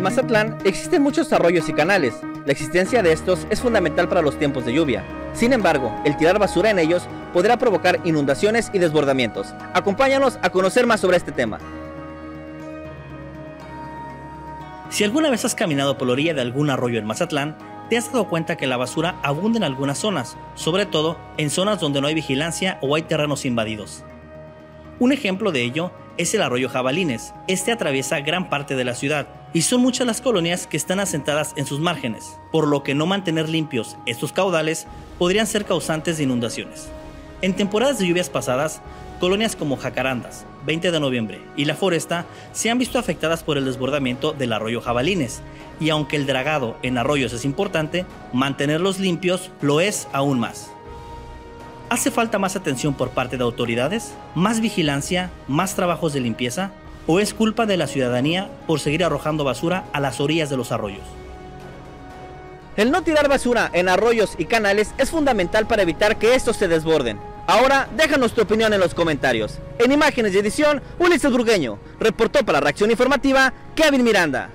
En Mazatlán existen muchos arroyos y canales. La existencia de estos es fundamental para los tiempos de lluvia. Sin embargo, el tirar basura en ellos podrá provocar inundaciones y desbordamientos. Acompáñanos a conocer más sobre este tema. Si alguna vez has caminado por la orilla de algún arroyo en Mazatlán, te has dado cuenta que la basura abunda en algunas zonas, sobre todo en zonas donde no hay vigilancia o hay terrenos invadidos. Un ejemplo de ello es el arroyo Jabalines. Este atraviesa gran parte de la ciudad y son muchas las colonias que están asentadas en sus márgenes, por lo que no mantener limpios estos caudales podrían ser causantes de inundaciones. En temporadas de lluvias pasadas, colonias como Jacarandas, 20 de noviembre y La Foresta se han visto afectadas por el desbordamiento del arroyo Jabalines, y aunque el dragado en arroyos es importante, mantenerlos limpios lo es aún más. ¿Hace falta más atención por parte de autoridades? ¿Más vigilancia? ¿Más trabajos de limpieza? ¿O es culpa de la ciudadanía por seguir arrojando basura a las orillas de los arroyos? El no tirar basura en arroyos y canales es fundamental para evitar que estos se desborden. Ahora, déjanos tu opinión en los comentarios. En imágenes y edición, Ulises Burgueño. Reportó para la reacción informativa Kevin Miranda.